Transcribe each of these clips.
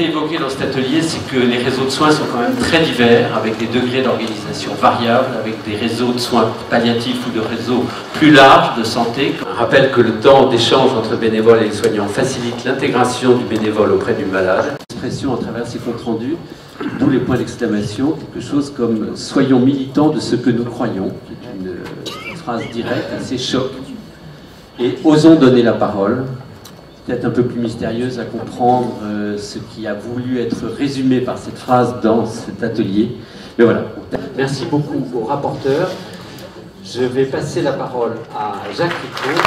été évoqué dans cet atelier, c'est que les réseaux de soins sont quand même très divers, avec des degrés d'organisation variables, avec des réseaux de soins palliatifs ou de réseaux plus larges de santé. Je rappelle que le temps d'échange entre bénévoles et les soignants facilite l'intégration du bénévole auprès du malade. Expression à travers ces comptes rendus, d'où les points d'exclamation, quelque chose comme soyons militants de ce que nous croyons, qui est une phrase directe, assez choc. Et osons donner la parole, peut-être un peu plus mystérieuse à comprendre euh, ce qui a voulu être résumé par cette phrase dans cet atelier. Mais voilà. Merci beaucoup au rapporteur. Je vais passer la parole à Jacques Ricot.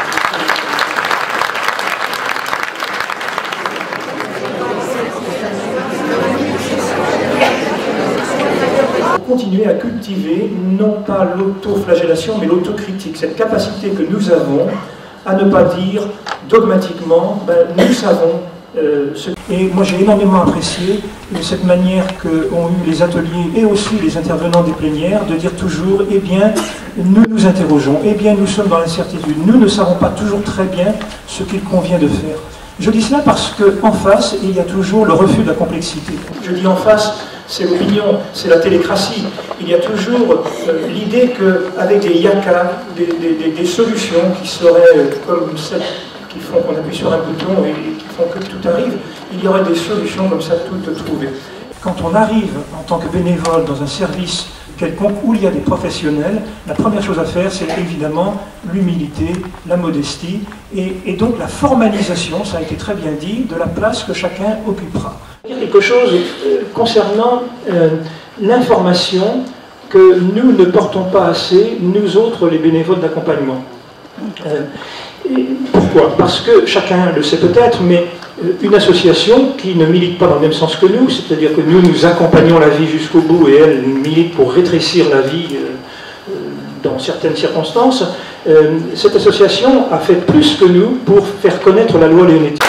continuer à cultiver non pas l'autoflagellation mais l'autocritique, cette capacité que nous avons à ne pas dire dogmatiquement, ben, nous savons euh, ce... Et moi j'ai énormément apprécié cette manière qu'ont eu les ateliers et aussi les intervenants des plénières de dire toujours, eh bien, nous nous interrogeons, eh bien, nous sommes dans l'incertitude, nous ne savons pas toujours très bien ce qu'il convient de faire. Je dis cela parce qu'en face, il y a toujours le refus de la complexité. Je dis en face, c'est l'opinion, c'est la télécratie. Il y a toujours euh, l'idée qu'avec des yaka, des, solutions qui seraient euh, comme celles qui font qu'on appuie sur un bouton et qui font que tout arrive, il y aurait des solutions comme ça toutes trouvées. Quand on arrive en tant que bénévole dans un service quelconque où il y a des professionnels, la première chose à faire, c'est évidemment l'humilité, la modestie et, donc la formalisation, ça a été très bien dit, de la place que chacun occupera. Quelque chose euh, concernant euh, l'information que nous ne portons pas assez, nous autres, les bénévoles d'accompagnement. Euh, pourquoi Parce que chacun le sait peut-être, mais une association qui ne milite pas dans le même sens que nous, c'est-à-dire que nous, nous accompagnons la vie jusqu'au bout et elle milite pour rétrécir la vie dans certaines circonstances, cette association a fait plus que nous pour faire connaître la loi léonétique.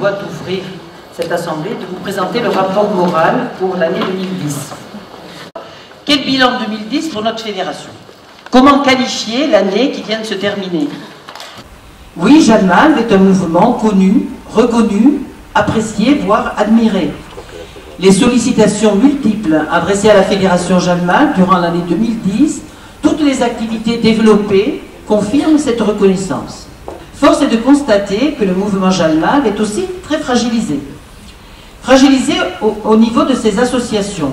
doit ouvrir cette assemblée de vous présenter le rapport moral pour l'année 2010. Quel bilan 2010 pour notre fédération? Comment qualifier l'année qui vient de se terminer? Oui, Mal est un mouvement connu, reconnu, apprécié, voire admiré. Les sollicitations multiples adressées à la Fédération Mal durant l'année 2010, toutes les activités développées confirment cette reconnaissance. Force est de constater que le mouvement Jalmal est aussi très fragilisé. Fragilisé au, niveau de ses associations.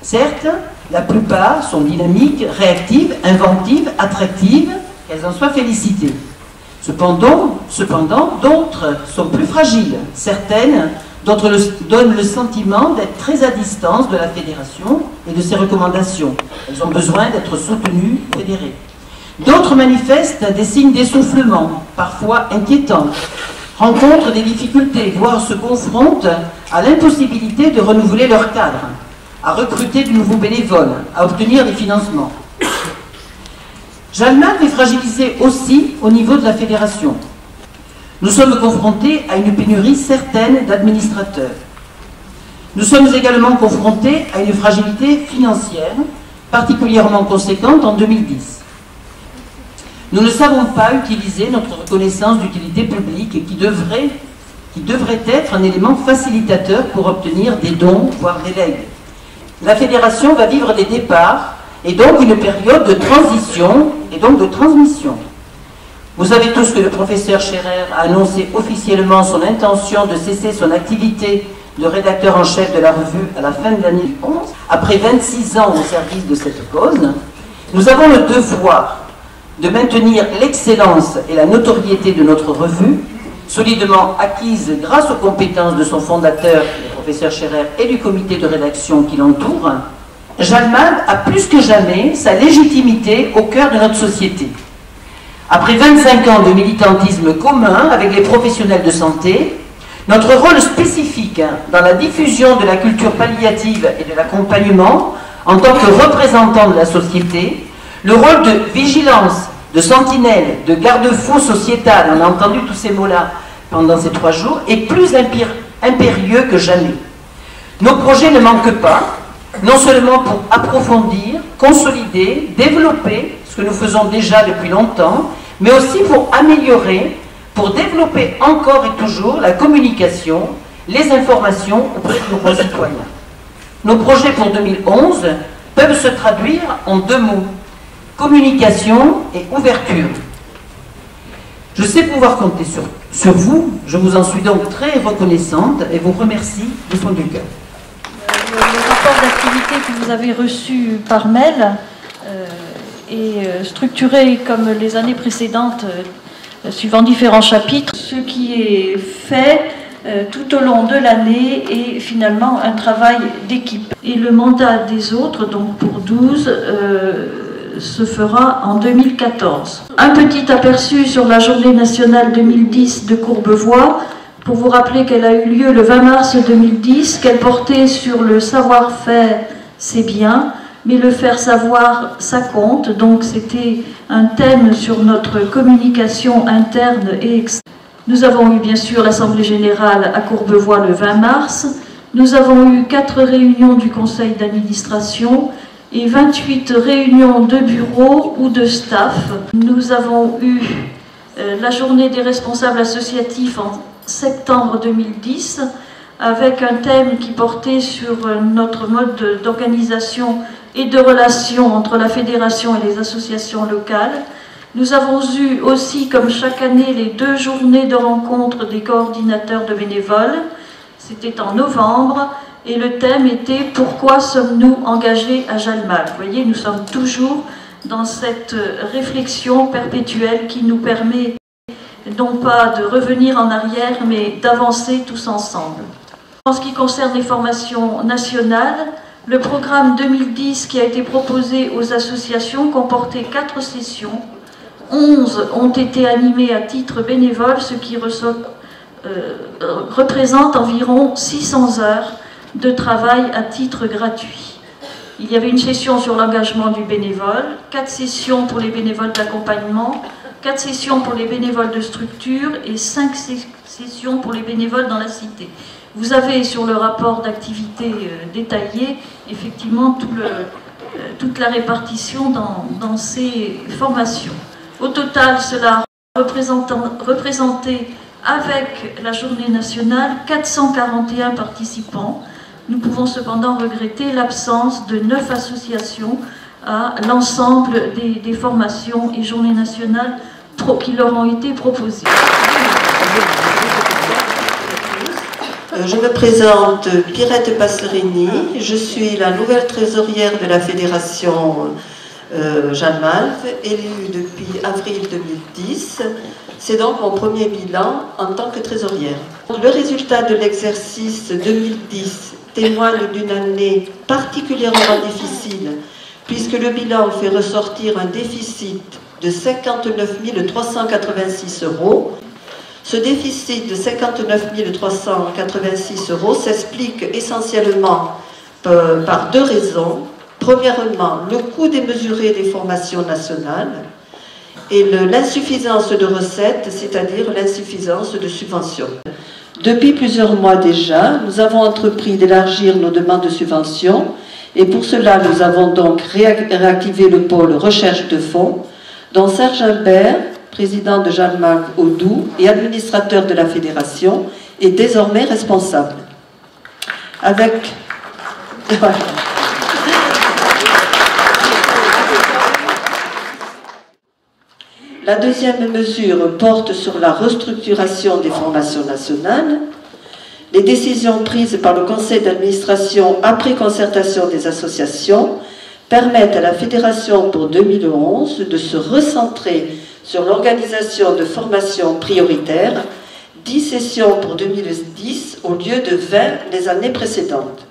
Certes, la plupart sont dynamiques, réactives, inventives, attractives, qu'elles en soient félicitées. Cependant, d'autres sont plus fragiles. Certaines d'autres donnent le sentiment d'être très à distance de la fédération et de ses recommandations. Elles ont besoin d'être soutenues, fédérées. D'autres manifestent des signes d'essoufflement, parfois inquiétants, rencontrent des difficultés, voire se confrontent à l'impossibilité de renouveler leur cadre, à recruter de nouveaux bénévoles, à obtenir des financements. Jalman est fragilisé aussi au niveau de la fédération. Nous sommes confrontés à une pénurie certaine d'administrateurs. Nous sommes également confrontés à une fragilité financière particulièrement conséquente en 2010. Nous ne savons pas utiliser notre reconnaissance d'utilité publique qui devrait, qui devrait être un élément facilitateur pour obtenir des dons, voire des legs. La fédération va vivre des départs et donc une période de transition et donc de transmission. Vous savez tous que le professeur Scherer a annoncé officiellement son intention de cesser son activité de rédacteur en chef de la revue à la fin de l'année 11, après 26 ans au service de cette cause. Nous avons le devoir de maintenir l'excellence et la notoriété de notre revue, solidement acquise grâce aux compétences de son fondateur, et du comité de rédaction qui l'entoure, Jalmad a plus que jamais sa légitimité au cœur de notre société. Après 25 ans de militantisme commun avec les professionnels de santé, notre rôle spécifique dans la diffusion de la culture palliative et de l'accompagnement en tant que représentant de la société le rôle de vigilance, de sentinelle, de garde-fou sociétal, on a entendu tous ces mots-là pendant ces trois jours, est plus impérieux que jamais. Nos projets ne manquent pas, non seulement pour approfondir, consolider, développer ce que nous faisons déjà depuis longtemps, mais aussi pour améliorer pour développer encore et toujours la communication, les informations auprès de nos concitoyens. Nos projets pour 2011 peuvent se traduire en deux mots, communication et ouverture. Je sais pouvoir compter sur, sur vous, je vous en suis donc très reconnaissante et vous remercie du fond du cœur. Le, rapport d'activité que vous avez reçu par mail euh, est euh, structuré comme les années précédentes, euh, suivant différents chapitres. Ce qui est fait tout au long de l'année est finalement un travail d'équipe. Et le mandat des autres, donc pour 12, se fera en 2014. Un petit aperçu sur la journée nationale 2010 de Courbevoie, pour vous rappeler qu'elle a eu lieu le 20 mars 2010, qu'elle portait sur le savoir-faire, c'est bien, mais le faire savoir, ça compte. Donc c'était un thème sur notre communication interne et externe. Nous avons eu bien sûr l'Assemblée générale à Courbevoie le 20 mars. Nous avons eu quatre réunions du conseil d'administration et 28 réunions de bureau ou de staff. Nous avons eu euh, la journée des responsables associatifs en septembre 2010 avec un thème qui portait sur euh, notre mode d'organisation et de relation entre la fédération et les associations locales. Nous avons eu aussi, comme chaque année, les deux journées de rencontre des coordinateurs de bénévoles. C'était en novembre et le thème était Pourquoi sommes-nous engagés à Jalmal Vous voyez, nous sommes toujours dans cette réflexion perpétuelle qui nous permet non pas de revenir en arrière, mais d'avancer tous ensemble. En ce qui concerne les formations nationales, le programme 2010 qui a été proposé aux associations comportait quatre sessions. Onze ont été animées à titre bénévole, ce qui euh, représente environ 600 heures de travail à titre gratuit. Il y avait une session sur l'engagement du bénévole, quatre sessions pour les bénévoles d'accompagnement, quatre sessions pour les bénévoles de structure et cinq sessions pour les bénévoles dans la cité. Vous avez sur le rapport d'activité euh, détaillé effectivement euh, toute la répartition dans, ces formations. Au total, cela représentait avec la journée nationale 441 participants, nous pouvons cependant regretter l'absence de neuf associations à l'ensemble des, formations et journées nationales qui leur ont été proposées. Euh, je me présente Pirette Passerini, je suis la nouvelle trésorière de la fédération euh, Jeanne Malve, élue depuis avril 2010. C'est donc mon premier bilan en tant que trésorière. Le résultat de l'exercice 2010 témoigne d'une année particulièrement difficile, puisque le bilan fait ressortir un déficit de 59 386 euros. Ce déficit de 59 386 euros s'explique essentiellement euh, par deux raisons. Premièrement, le coût démesuré des formations nationales et l'insuffisance de recettes, c'est-à-dire l'insuffisance de subventions. Depuis plusieurs mois déjà, nous avons entrepris d'élargir nos demandes de subventions et pour cela, nous avons donc réactivé le pôle recherche de fonds dont Serge Imbert, président de Jeanne-Marc Audou et administrateur de la fédération, est désormais responsable. Avec... La deuxième mesure porte sur la restructuration des formations nationales. Les décisions prises par le conseil d'administration après concertation des associations permettent à la fédération pour 2011 de se recentrer sur l'organisation de formations prioritaires, 10 sessions pour 2010 au lieu de 20 les années précédentes.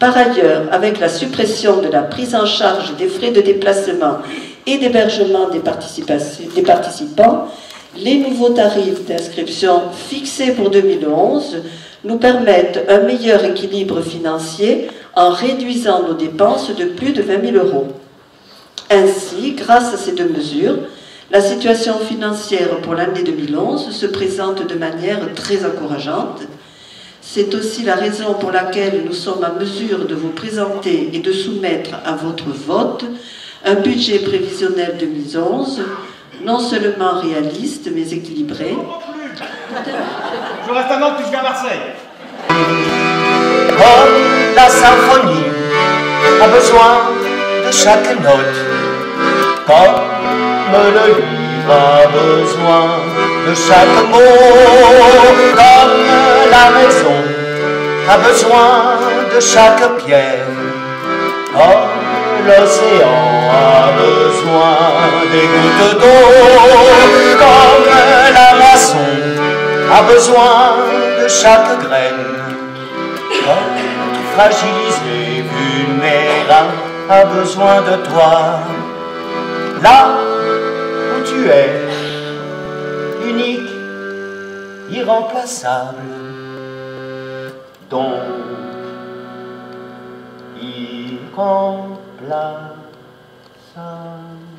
Par ailleurs, avec la suppression de la prise en charge des frais de déplacement et d'hébergement des, participants, les nouveaux tarifs d'inscription fixés pour 2011 nous permettent un meilleur équilibre financier en réduisant nos dépenses de plus de 20 000 euros. Ainsi, grâce à ces deux mesures, la situation financière pour l'année 2011 se présente de manière très encourageante. C'est aussi la raison pour laquelle nous sommes en mesure de vous présenter et de soumettre à votre vote un budget prévisionnel 2011, non seulement réaliste, mais équilibré. Je reste un an puis je viens à Marseille. Comme la symphonie a besoin de chaque note, comme le livre a besoin de chaque mot, comme la maison a besoin de chaque pierre, l'océan a besoin des gouttes d'eau, comme la moisson a besoin de chaque graine, comme tout fragilisé, vulnérable a besoin de toi. Là où tu es, unique, irremplaçable, donc irremplaçable. Blood, sun.